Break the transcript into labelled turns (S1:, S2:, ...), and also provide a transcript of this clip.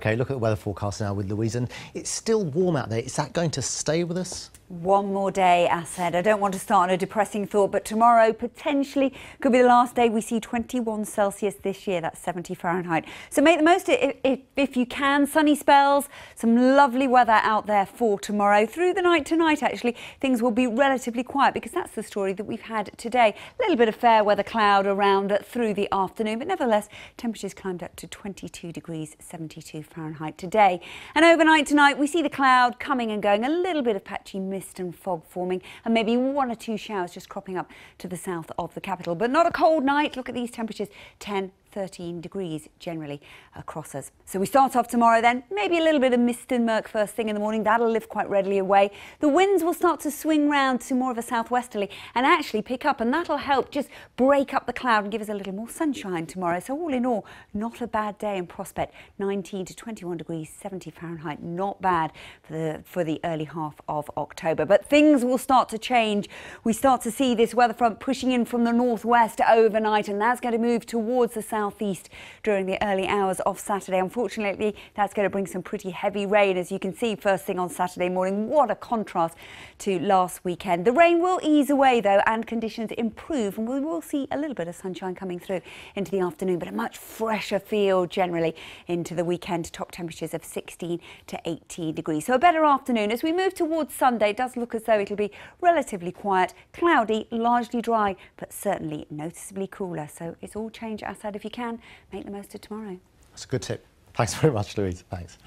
S1: Okay, look at the weather forecast now with Louise, and it's still warm out there. Is that going to stay with us?
S2: One more day, as said. I don't want to start on a depressing thought, but tomorrow potentially could be the last day we see 21 Celsius this year. That's 70 Fahrenheit. So make the most of it if, if you can. Sunny spells, some lovely weather out there for tomorrow. Through the night tonight, actually, things will be relatively quiet because that's the story that we've had today. A little bit of fair weather cloud around through the afternoon, but nevertheless, temperatures climbed up to 22 degrees 72 Fahrenheit today. And overnight tonight, we see the cloud coming and going, a little bit of patchy mist and fog forming, and maybe one or two showers just cropping up to the south of the capital. But not a cold night. Look at these temperatures 10, 13 degrees generally across us. So we start off tomorrow then, maybe a little bit of mist and murk first thing in the morning. That'll lift quite readily away. The winds will start to swing round to more of a southwesterly and actually pick up and that'll help just break up the cloud and give us a little more sunshine tomorrow. So all in all, not a bad day in prospect. 19 to 21 degrees, 70 Fahrenheit. Not bad for the, for the early half of October. But things will start to change. We start to see this weather front pushing in from the northwest overnight and that's going to move towards the south southeast during the early hours of Saturday. Unfortunately, that's going to bring some pretty heavy rain, as you can see first thing on Saturday morning. What a contrast to last weekend. The rain will ease away, though, and conditions improve, and we will see a little bit of sunshine coming through into the afternoon, but a much fresher feel generally into the weekend. Top temperatures of 16 to 18 degrees. So a better afternoon. As we move towards Sunday, it does look as though it'll be relatively quiet, cloudy, largely dry, but certainly noticeably cooler. So it's all change, Assad, if you you can, make the most of tomorrow.
S1: That's a good tip. Thanks very much, Louise. Thanks.